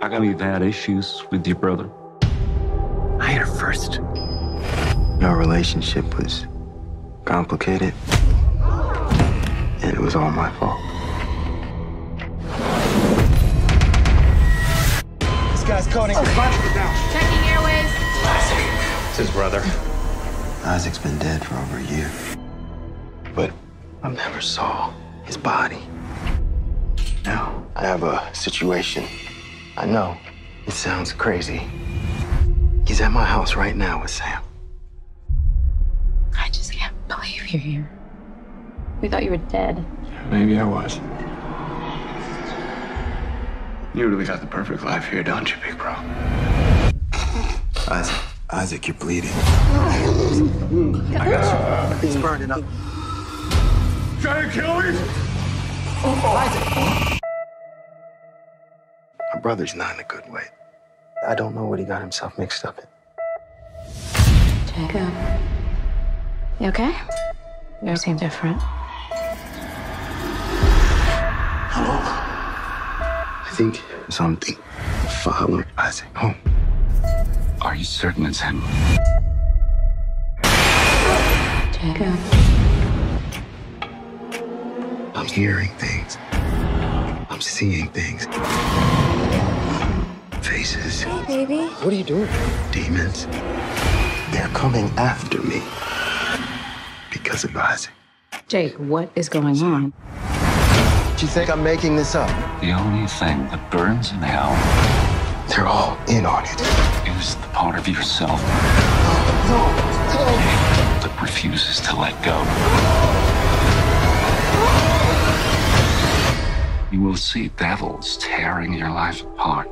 How come you've had issues with your brother? I hit her first. Your relationship was complicated, and it was all my fault. This guy's coding. Checking airways. Isaac. It's his brother. Isaac's been dead for over a year, but I never saw his body. Now I have a situation. I know it sounds crazy. He's at my house right now with Sam. I just can't believe you're here. We thought you were dead. Maybe I was. You really got the perfect life here, don't you, big bro? Isaac, Isaac, you're bleeding. I got you. He's burning up. Trying to kill me? My brother's not in a good way. I don't know what he got himself mixed up in. Jacob. You okay? You seem different. Hello? I think something followed Isaac home. Are you certain it's him? Jacob. I'm hearing things. I'm seeing things. Faces. Baby. What are you doing? Demons. They're coming after me. Because of Isaac. Jake, what is going on? Do you think I'm making this up? The only thing that burns in hell They're all in on it. it. is the part of yourself no, no. that refuses to let go. You will see devils tearing your life apart.